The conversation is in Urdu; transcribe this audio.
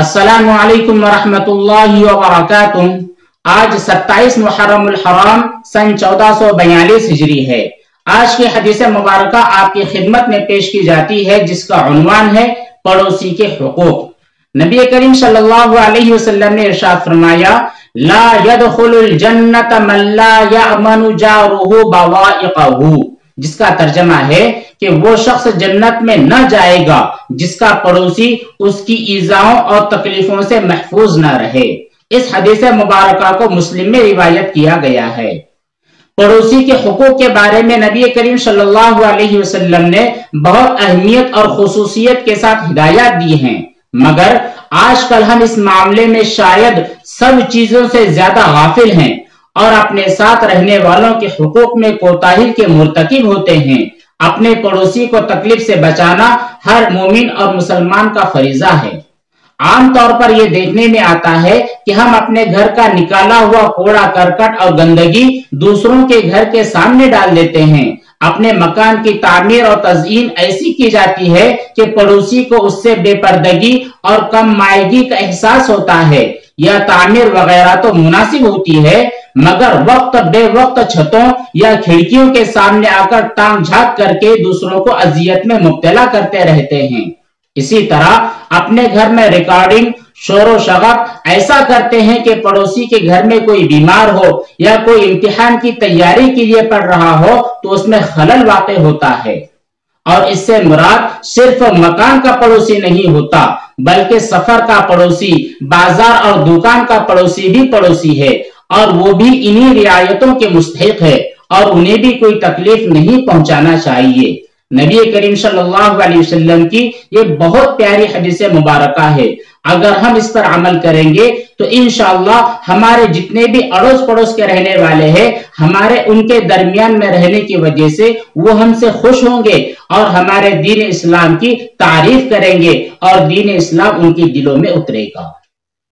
السلام علیکم ورحمۃ اللہ وبرکاتہ۔ آج ستائیس محرم الحرام سن چودہ سو بیالیس ہجری ہے۔ آج کی حدیث مبارکہ آپ کی خدمت میں پیش کی جاتی ہے، جس کا عنوان ہے پڑوسی کے حقوق۔ نبی کریم صلی اللہ علیہ وسلم نے ارشاد فرمایا، لا يدخل الجنت من لا يأمن جاره بوائقه جس کا ترجمہ ہے کہ وہ شخص جنت میں نہ جائے گا، جس کا پڑوسی اس کی ایزاؤں اور تکلیفوں سے محفوظ نہ رہے۔ اس حدیث مبارکہ کو مسلم میں روایت کیا گیا ہے۔ پڑوسی کے حقوق کے بارے میں نبی کریم صلی اللہ علیہ وسلم نے بہت اہمیت اور خصوصیت کے ساتھ ہدایات دی ہیں۔ مگر آج کل ہم اس معاملے میں شاید سب چیزوں سے زیادہ غافل ہیں اور اپنے ساتھ رہنے والوں کے حقوق میں کوتاہی کے مرتکب ہوتے ہیں۔ اپنے پڑوسی کو تکلیف سے بچانا ہر مومن اور مسلمان کا فریضہ ہے۔ عام طور پر یہ دیکھنے میں آتا ہے کہ ہم اپنے گھر کا نکالا ہوا کوڑا، کرکٹ اور گندگی دوسروں کے گھر کے سامنے ڈال دیتے ہیں۔ اپنے مکان کی تعمیر اور تزئین ایسی کی جاتی ہے کہ پڑوسی کو اس سے بے پردگی اور کم مائگی کا احساس ہوتا ہے۔ یا تعمیر وغیرہ تو مناسب ہوتی ہے مگر وقت بے وقت چھتوں یا کھڑکیوں کے سامنے آ کر ٹانگ جھاک کر کے دوسروں کو اذیت میں مبتلا کرتے رہتے ہیں۔ اسی طرح اپنے گھر میں ریکارڈنگ، شور و شغب ایسا کرتے ہیں کہ پڑوسی کے گھر میں کوئی بیمار ہو یا کوئی امتحان کی تیاری کے لیے پڑھ رہا ہو تو اس میں خلل واقع ہوتا ہے۔ اور اس سے مراد صرف مکان کا پڑوسی نہیں ہوتا، بلکہ سفر کا پڑوسی، بازار اور دکان کا پڑوسی بھی پڑوسی ہے۔ اور وہ بھی انہی رعایتوں کے مستحق ہے اور انہیں بھی کوئی تکلیف نہیں پہنچانا چاہیے۔ نبی کریم صلی اللہ علیہ وسلم کی یہ بہت پیاری حدیث مبارکہ ہے۔ اگر ہم اس پر عمل کریں گے تو انشاءاللہ ہمارے جتنے بھی اڑوس پڑوس کے رہنے والے ہیں، ہمارے ان کے درمیان میں رہنے کی وجہ سے وہ ہم سے خوش ہوں گے اور ہمارے دین اسلام کی تعریف کریں گے اور دین اسلام ان کی دلوں میں اترے گا۔